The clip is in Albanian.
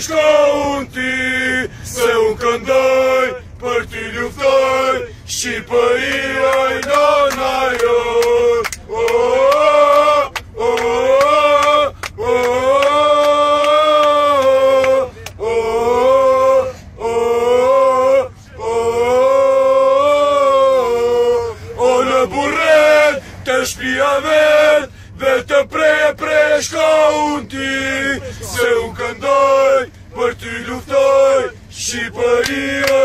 shko unë ti Se unë këndoj për ti luftoj Shqipëria i do na jor O, o, o, o, o, o, o, o, o, në o, të o, vet o, të pre pre o, o, ti se o, këndoj te